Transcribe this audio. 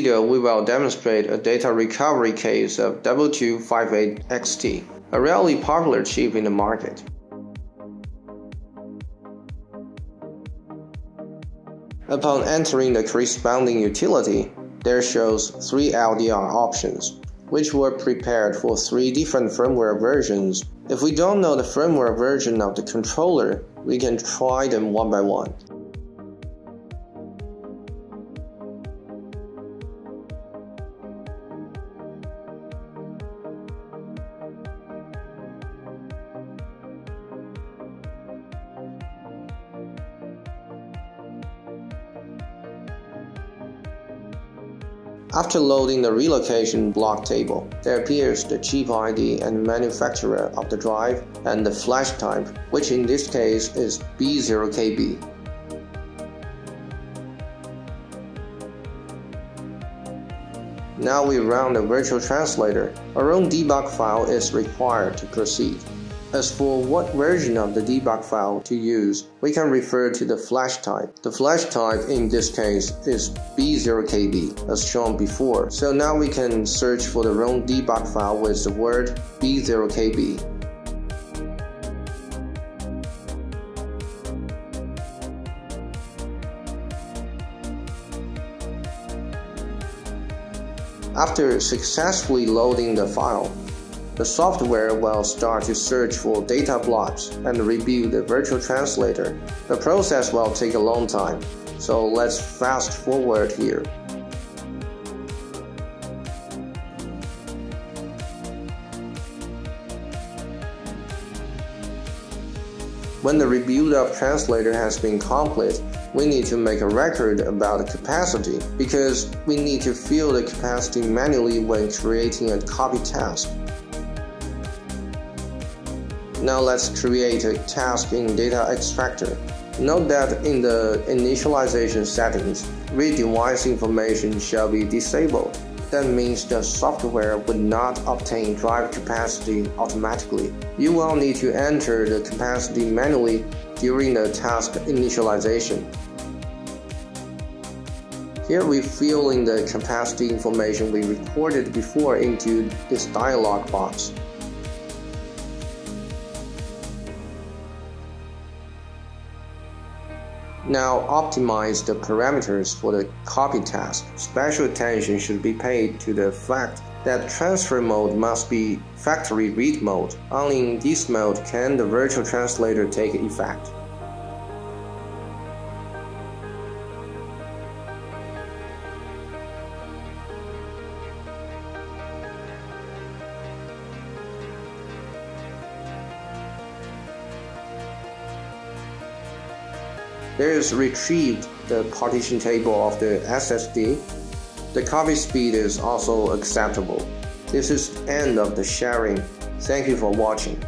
we will demonstrate a data recovery case of 2258XT, a really popular chip in the market. Upon entering the corresponding utility, there shows three LDR options, which were prepared for three different firmware versions. If we don't know the firmware version of the controller, we can try them one by one. After loading the relocation block table, there appears the chip ID and manufacturer of the drive and the flash type, which in this case is B0KB. Now we run the virtual translator. Our own debug file is required to proceed. As for what version of the debug file to use, we can refer to the flash type. The flash type in this case is B0KB as shown before. So now we can search for the ROM debug file with the word B0KB. After successfully loading the file, the software will start to search for data blocks and rebuild the virtual translator. The process will take a long time, so let's fast forward here. When the rebuild of translator has been complete, we need to make a record about the capacity because we need to fill the capacity manually when creating a copy task. Now let's create a task in Data Extractor. Note that in the initialization settings, read device information shall be disabled. That means the software would not obtain drive capacity automatically. You will need to enter the capacity manually during the task initialization. Here we fill in the capacity information we recorded before into this dialog box. Now optimize the parameters for the copy task. Special attention should be paid to the fact that transfer mode must be factory read mode. Only in this mode can the virtual translator take effect. There is retrieved the partition table of the SSD. The copy speed is also acceptable. This is end of the sharing. Thank you for watching.